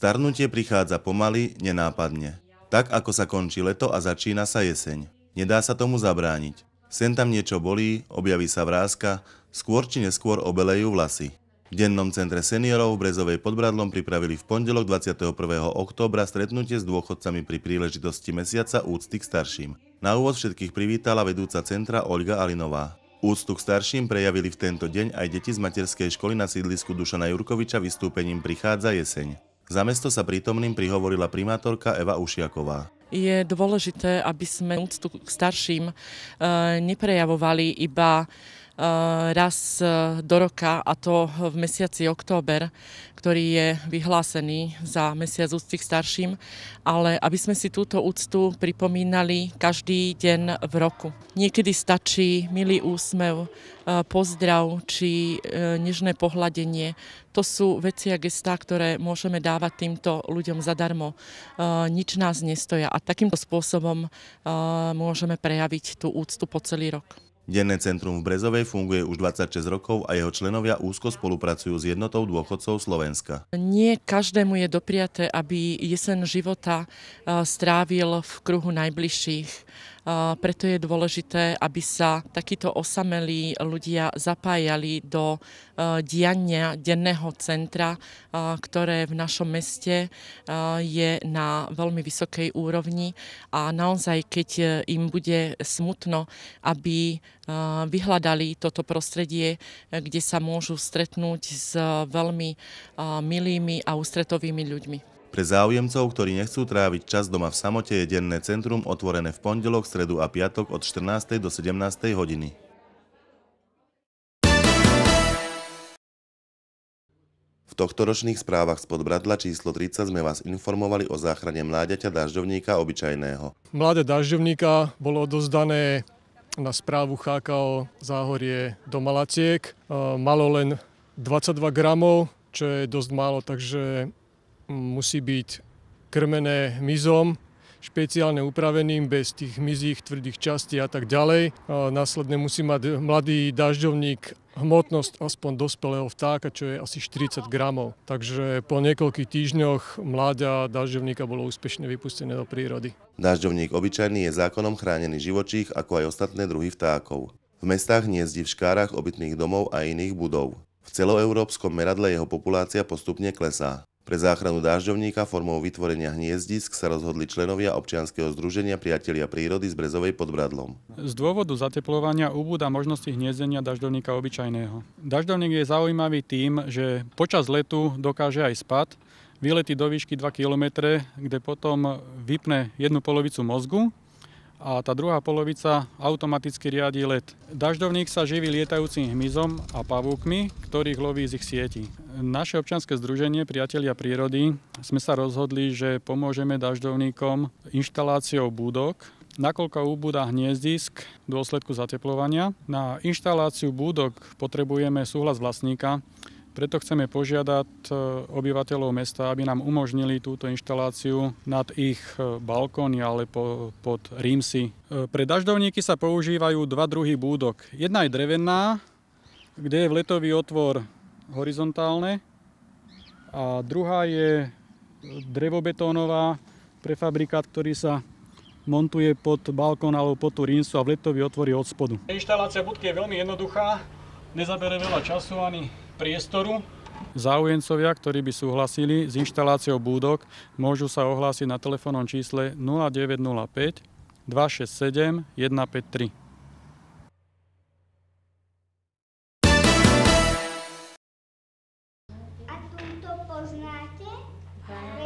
Starnutie prichádza pomaly, nenápadne. Tak, ako sa končí leto a začína sa jeseň. Nedá sa tomu zabrániť. Sen tam niečo bolí, objaví sa vrázka, skôr či neskôr obelejú vlasy. V dennom centre seniorov v Brezovej pod Bradlom pripravili v pondelok 21. októbra stretnutie s dôchodcami pri príležitosti mesiaca úcty k starším. Na úvod všetkých privítala vedúca centra Olga Alinová. Úctu k starším prejavili v tento deň aj deti z materskej školy na sídlisku Dušana Jurkoviča vystúpením Prichádza jeseň. Za mesto sa prítomným prihovorila primátorka Eva Ušiaková. Je dôležité, aby sme úctu k starším e, neprejavovali iba Eh, raz eh, do roka, a to v mesiaci október, ktorý je vyhlásený za mesiac úcty k starším, ale aby sme si túto úctu pripomínali každý deň v roku. Niekedy stačí milý úsmev, eh, pozdrav či nežné pohľadenie. To sú veci a gestá, ktoré môžeme dávať týmto ľuďom zadarmo. Nič nás nestoja a takýmto spôsobom môžeme prejaviť tú úctu po celý rok. Denné centrum v Brezovej funguje už 26 rokov a jeho členovia úzko spolupracujú s jednotou dôchodcov Slovenska. Nie každému je dopriaté, aby jesen života strávil v kruhu najbližších preto je dôležité, aby sa takíto osamelí ľudia zapájali do diania denného centra, ktoré v našom meste je na veľmi vysokej úrovni a naozaj, keď im bude smutno, aby vyhľadali toto prostredie, kde sa môžu stretnúť s veľmi milými a ústretovými ľuďmi. Pre záujemcov, ktorí nechcú tráviť čas doma v samote, je denné centrum otvorené v pondelok, stredu a piatok od 14. do 17. hodiny. V tohtoročných správach z Podbradla číslo 30 sme vás informovali o záchrane mláďaťa dažďovníka obyčajného. Mladé dažďovníka bolo odozdané na správu chákao Záhorie do Malaciek. Malo len 22 gramov, čo je dosť málo, takže musí byť krmené mizom, špeciálne upraveným, bez tých mizích, tvrdých častí a tak ďalej. Následne musí mať mladý dažďovník hmotnosť aspoň dospelého vtáka, čo je asi 40 gramov. Takže po niekoľkých týždňoch mláďa dažďovníka bolo úspešne vypustené do prírody. Dažďovník obyčajný je zákonom chránený živočích, ako aj ostatné druhy vtákov. V mestách hniezdi v škárach obytných domov a iných budov. V celoeurópskom meradle jeho populácia postupne klesá. Pre záchranu dážďovníka formou vytvorenia hniezdisk sa rozhodli členovia občianskeho združenia Priatelia prírody z Brezovej pod Bradlom. Z dôvodu zateplovania ubúda možnosti hniezdenia dažďovníka obyčajného. Dažďovník je zaujímavý tým, že počas letu dokáže aj spať, vyletí do výšky 2 km, kde potom vypne jednu polovicu mozgu a tá druhá polovica automaticky riadi let. Dažďovník sa živí lietajúcim hmyzom a pavúkmi, ktorých loví z ich sieti. Naše občianske združenie Priatelia prírody sme sa rozhodli, že pomôžeme dažďovníkom inštaláciou búdok, nakoľko ubúda hniezdisk v dôsledku zateplovania. Na inštaláciu búdok potrebujeme súhlas vlastníka, preto chceme požiadať e, obyvateľov mesta, aby nám umožnili túto inštaláciu nad ich e, balkóny alebo pod rímsy. E, pre dažďovníky sa používajú dva druhy búdok. Jedna je drevená, kde je vletový otvor horizontálne a druhá je drevobetónová prefabrikát, ktorý sa montuje pod balkón alebo pod tú rímsu a vletový otvor je od spodu. Inštalácia budky je veľmi jednoduchá, nezabere veľa času ani priestoru. Záujemcovia, ktorí by súhlasili s inštaláciou búdok, môžu sa ohlásiť na telefónnom čísle 0905 267 153. A túto poznáte? Velí